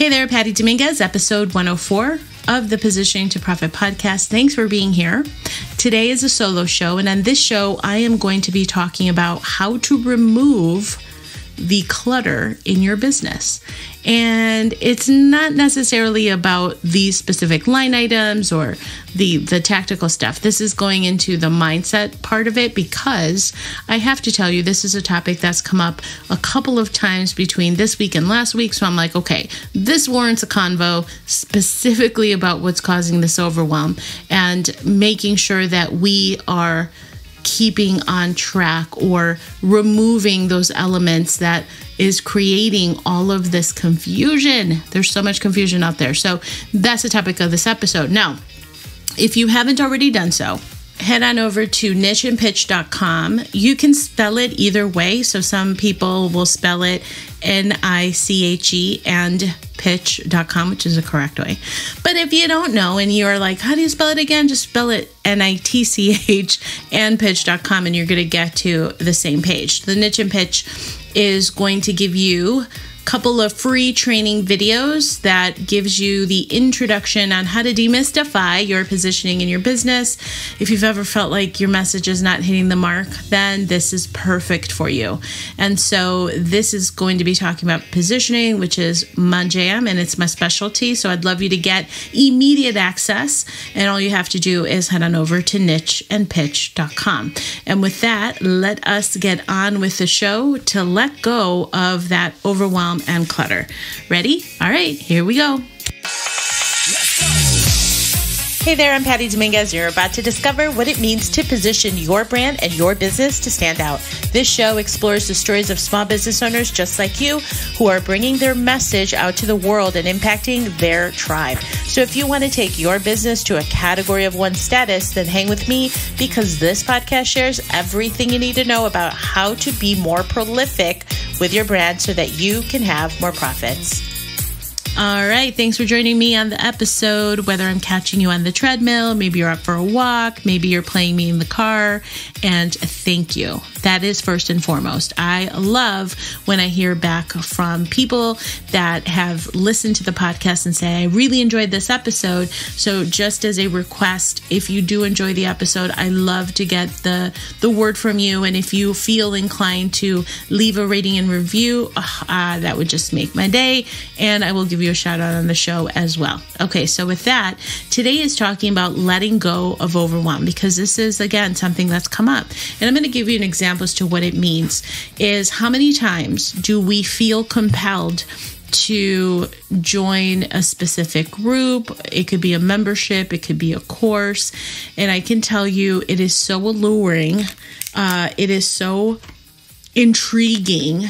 Hey there, Patty Dominguez, episode 104 of the Positioning to Profit podcast. Thanks for being here. Today is a solo show, and on this show, I am going to be talking about how to remove the clutter in your business. And it's not necessarily about these specific line items or the the tactical stuff. This is going into the mindset part of it because I have to tell you this is a topic that's come up a couple of times between this week and last week. So I'm like, okay, this warrants a convo specifically about what's causing this overwhelm and making sure that we are keeping on track or removing those elements that is creating all of this confusion. There's so much confusion out there. So that's the topic of this episode. Now, if you haven't already done so, head on over to nicheandpitch.com. You can spell it either way. So some people will spell it N I C H E and pitch.com, which is the correct way. But if you don't know and you're like, how do you spell it again? Just spell it N I T C H and pitch.com and you're going to get to the same page. The niche and pitch is going to give you couple of free training videos that gives you the introduction on how to demystify your positioning in your business. If you've ever felt like your message is not hitting the mark, then this is perfect for you. And so this is going to be talking about positioning, which is my jam and it's my specialty. So I'd love you to get immediate access. And all you have to do is head on over to nicheandpitch.com. And with that, let us get on with the show to let go of that overwhelm and clutter. Ready? All right, here we go. Hey there, I'm Patty Dominguez. You're about to discover what it means to position your brand and your business to stand out. This show explores the stories of small business owners just like you who are bringing their message out to the world and impacting their tribe. So if you want to take your business to a category of one status, then hang with me because this podcast shares everything you need to know about how to be more prolific with your brand so that you can have more profits. All right. Thanks for joining me on the episode. Whether I'm catching you on the treadmill, maybe you're up for a walk, maybe you're playing me in the car. And thank you. That is first and foremost. I love when I hear back from people that have listened to the podcast and say, I really enjoyed this episode. So, just as a request, if you do enjoy the episode, I love to get the, the word from you. And if you feel inclined to leave a rating and review, uh, that would just make my day. And I will give you a shout out on the show as well. Okay, so with that, today is talking about letting go of overwhelm because this is, again, something that's come up. And I'm going to give you an example as to what it means. Is how many times do we feel compelled to join a specific group. It could be a membership, it could be a course. And I can tell you, it is so alluring. Uh, it is so intriguing,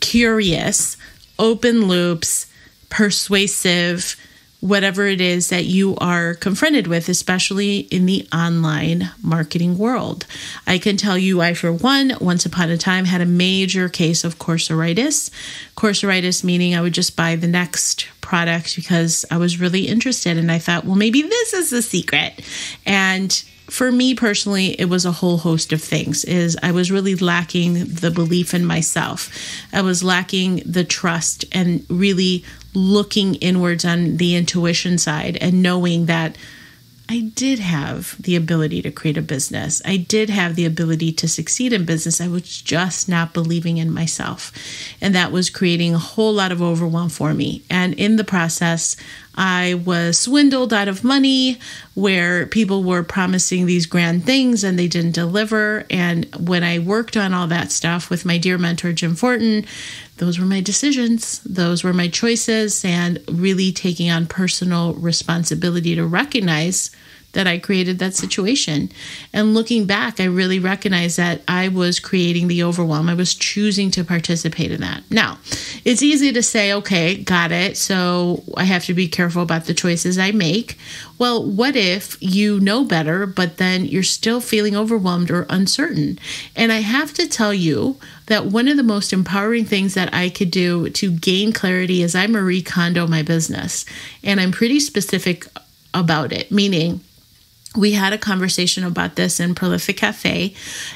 curious, open loops, persuasive, whatever it is that you are confronted with, especially in the online marketing world. I can tell you, I, for one, once upon a time had a major case of courseritis. Courseritis meaning I would just buy the next product because I was really interested and I thought, well, maybe this is the secret. And for me personally it was a whole host of things is i was really lacking the belief in myself i was lacking the trust and really looking inwards on the intuition side and knowing that I did have the ability to create a business. I did have the ability to succeed in business. I was just not believing in myself. And that was creating a whole lot of overwhelm for me. And in the process, I was swindled out of money where people were promising these grand things and they didn't deliver. And when I worked on all that stuff with my dear mentor, Jim Fortin, those were my decisions, those were my choices, and really taking on personal responsibility to recognize that I created that situation. And looking back, I really recognize that I was creating the overwhelm. I was choosing to participate in that. Now, it's easy to say, okay, got it. So I have to be careful about the choices I make. Well, what if you know better, but then you're still feeling overwhelmed or uncertain? And I have to tell you that one of the most empowering things that I could do to gain clarity is I Marie Kondo my business. And I'm pretty specific about it, meaning, we had a conversation about this in Prolific Cafe,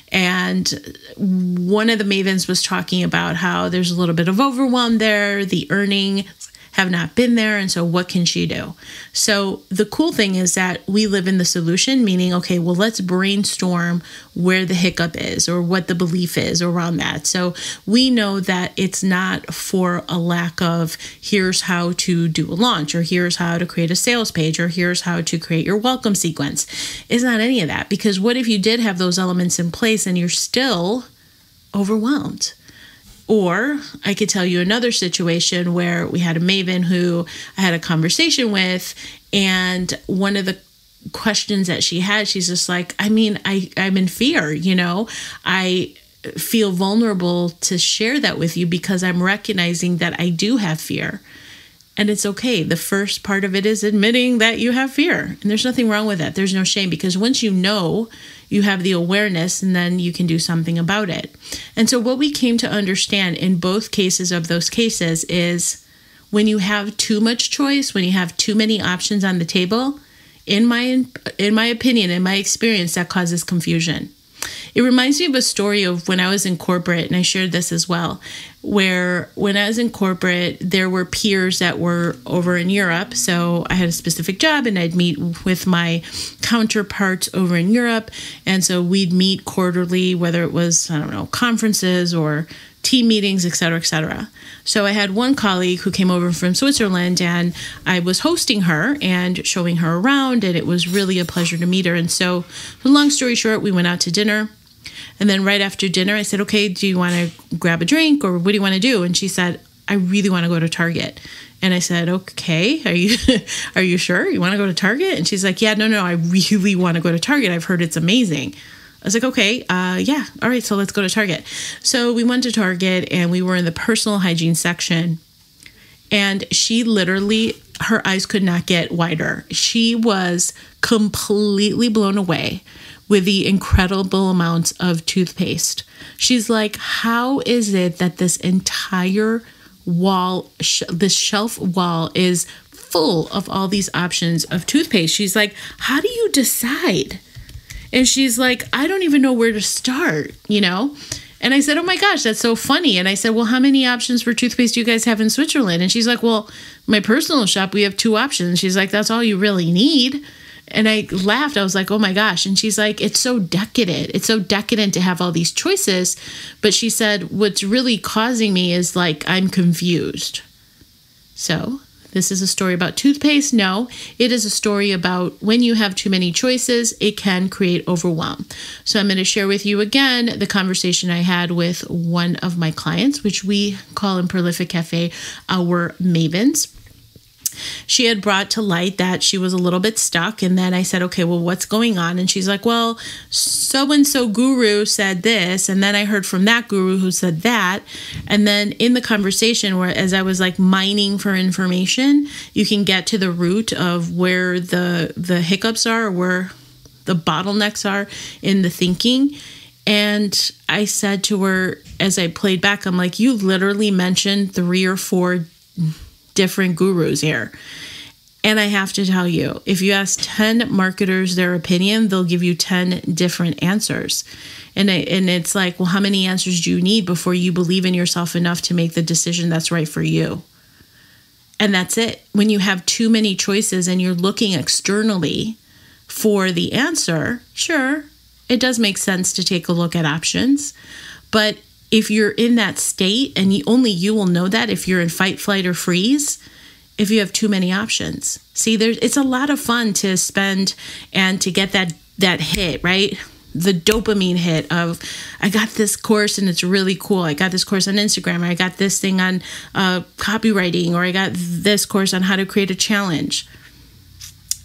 and one of the mavens was talking about how there's a little bit of overwhelm there. The earning have not been there. And so, what can she do? So, the cool thing is that we live in the solution, meaning, okay, well, let's brainstorm where the hiccup is or what the belief is around that. So, we know that it's not for a lack of here's how to do a launch or here's how to create a sales page or here's how to create your welcome sequence. It's not any of that because what if you did have those elements in place and you're still overwhelmed? Or I could tell you another situation where we had a maven who I had a conversation with, and one of the questions that she had, she's just like, I mean, I, I'm in fear, you know, I feel vulnerable to share that with you because I'm recognizing that I do have fear. And it's okay. The first part of it is admitting that you have fear. And there's nothing wrong with that. There's no shame because once you know, you have the awareness and then you can do something about it. And so, what we came to understand in both cases of those cases is when you have too much choice, when you have too many options on the table, in my in my opinion, in my experience, that causes confusion. It reminds me of a story of when I was in corporate, and I shared this as well, where when I was in corporate, there were peers that were over in Europe. So I had a specific job, and I'd meet with my counterparts over in Europe. And so we'd meet quarterly, whether it was, I don't know, conferences or team meetings, et cetera, et cetera. So I had one colleague who came over from Switzerland and I was hosting her and showing her around, and it was really a pleasure to meet her. And so, long story short, we went out to dinner. And then right after dinner, I said, Okay, do you want to grab a drink or what do you want to do? And she said, I really want to go to Target. And I said, "Okay, are you are you sure you want to go to Target?" And she's like, "Yeah, no, no, I really want to go to Target. I've heard it's amazing." I was like, okay, uh, yeah, all right, so let's go to Target. So we went to Target and we were in the personal hygiene section. And she literally, her eyes could not get wider. She was completely blown away with the incredible amounts of toothpaste. She's like, how is it that this entire wall, sh- this shelf wall is full of all these options of toothpaste? She's like, how do you decide? And she's like, I don't even know where to start, you know? And I said, Oh my gosh, that's so funny. And I said, Well, how many options for toothpaste do you guys have in Switzerland? And she's like, Well, my personal shop, we have two options. She's like, That's all you really need. And I laughed. I was like, oh my gosh. And she's like, it's so decadent. It's so decadent to have all these choices. But she said, what's really causing me is like, I'm confused. So this is a story about toothpaste. No, it is a story about when you have too many choices, it can create overwhelm. So, I'm going to share with you again the conversation I had with one of my clients, which we call in Prolific Cafe our mavens she had brought to light that she was a little bit stuck. And then I said, okay, well, what's going on? And she's like, well, so and so guru said this. And then I heard from that guru who said that. And then in the conversation, where as I was like mining for information, you can get to the root of where the the hiccups are, or where the bottlenecks are in the thinking. And I said to her as I played back, I'm like, you literally mentioned three or four different gurus here. And I have to tell you, if you ask 10 marketers their opinion, they'll give you 10 different answers. And, and it's like, well, how many answers do you need before you believe in yourself enough to make the decision that's right for you? And that's it. When you have too many choices and you're looking externally for the answer, sure, it does make sense to take a look at options. But if you're in that state and you, only you will know that if you're in fight flight or freeze if you have too many options. See there's it's a lot of fun to spend and to get that that hit right? The dopamine hit of i got this course and it's really cool. I got this course on instagram. Or i got this thing on uh, copywriting or i got this course on how to create a challenge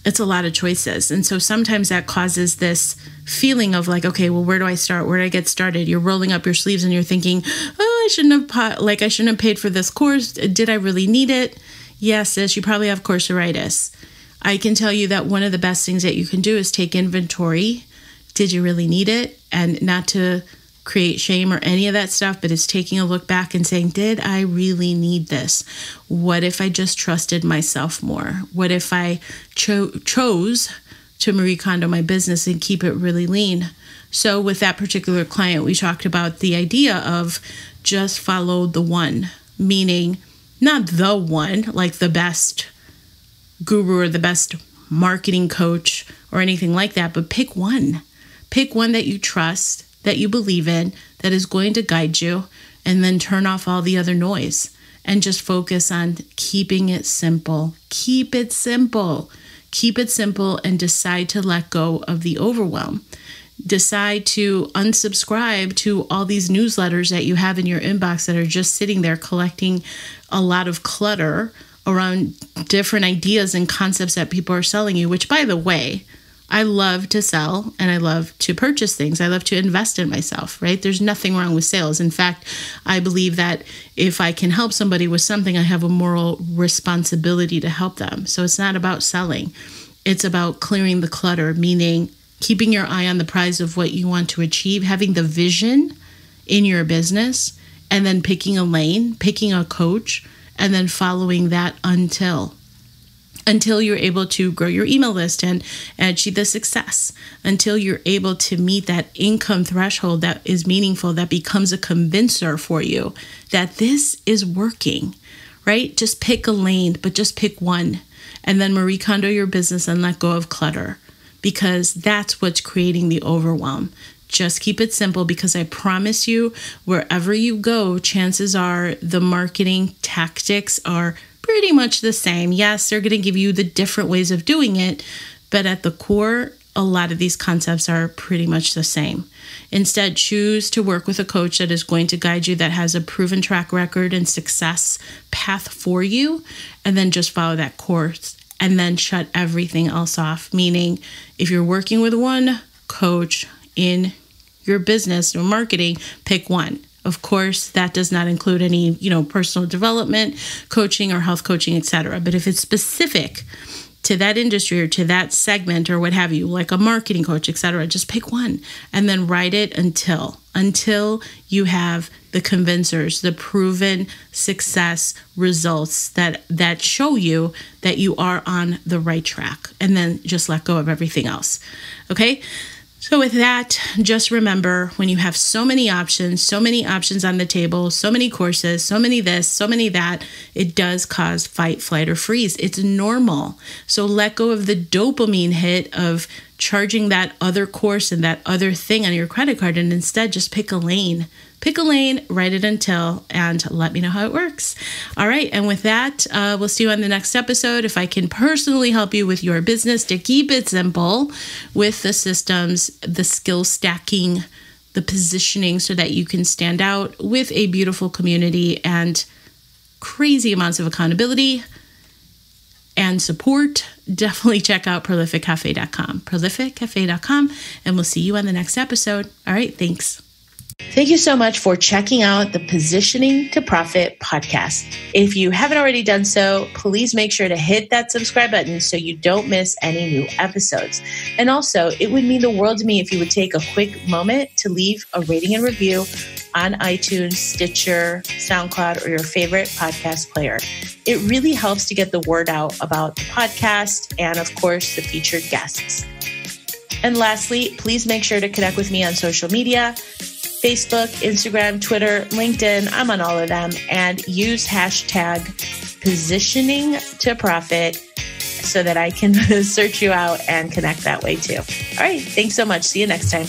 it's a lot of choices. And so sometimes that causes this feeling of like, okay, well, where do I start? Where do I get started? You're rolling up your sleeves and you're thinking, oh, I shouldn't have, like, I shouldn't have paid for this course. Did I really need it? Yes, sis, you probably have courseritis. I can tell you that one of the best things that you can do is take inventory. Did you really need it? And not to create shame or any of that stuff, but it's taking a look back and saying, Did I really need this? What if I just trusted myself more? What if I cho- chose to Marie Kondo my business and keep it really lean? So, with that particular client, we talked about the idea of just follow the one, meaning not the one, like the best guru or the best marketing coach or anything like that, but pick one. Pick one that you trust, that you believe in, that is going to guide you, and then turn off all the other noise and just focus on keeping it simple. Keep it simple. Keep it simple and decide to let go of the overwhelm. Decide to unsubscribe to all these newsletters that you have in your inbox that are just sitting there collecting a lot of clutter around different ideas and concepts that people are selling you, which, by the way, I love to sell and I love to purchase things. I love to invest in myself, right? There's nothing wrong with sales. In fact, I believe that if I can help somebody with something, I have a moral responsibility to help them. So it's not about selling, it's about clearing the clutter, meaning keeping your eye on the prize of what you want to achieve, having the vision in your business, and then picking a lane, picking a coach, and then following that until until you're able to grow your email list and, achieve the success, until you're able to meet that income threshold that is meaningful, that becomes a convincer for you that this is working, right? Just pick a lane, but just pick one. And then Marie Kondo your business and let go of clutter because that's what's creating the overwhelm. Just keep it simple because I promise you, wherever you go, chances are the marketing tactics are pretty much the same. Yes, they're going to give you the different ways of doing it, but at the core, a lot of these concepts are pretty much the same. Instead, choose to work with a coach that is going to guide you, that has a proven track record and success path for you, and then just follow that course and then shut everything else off. Meaning, if you're working with one coach in your business or marketing, pick one. Of course, that does not include any, you know, personal development, coaching or health coaching, etc. But if it's specific to that industry or to that segment or what have you, like a marketing coach, etc., just pick one and then write it until until you have the convincers, the proven success results that that show you that you are on the right track and then just let go of everything else. Okay? So, with that, just remember when you have so many options, so many options on the table, so many courses, so many this, so many that, it does cause fight, flight, or freeze. It's normal. So, let go of the dopamine hit of charging that other course and that other thing on your credit card and instead just pick a lane pick a lane, write it until, and let me know how it works. All right. And with that, uh, we'll see you on the next episode. If I can personally help you with your business to keep it simple with the systems, the skill stacking, the positioning so that you can stand out with a beautiful community and crazy amounts of accountability and support, definitely check out prolificcafe.com. Prolificcafe.com, and we'll see you on the next episode. All right, thanks. Thank you so much for checking out the Positioning to Profit podcast. If you haven't already done so, please make sure to hit that subscribe button so you don't miss any new episodes. And also, it would mean the world to me if you would take a quick moment to leave a rating and review on iTunes, Stitcher, SoundCloud, or your favorite podcast player. It really helps to get the word out about the podcast and, of course, the featured guests. And lastly, please make sure to connect with me on social media Facebook, Instagram, Twitter, LinkedIn. I'm on all of them and use hashtag positioning to profit so that I can search you out and connect that way too. All right. Thanks so much. See you next time.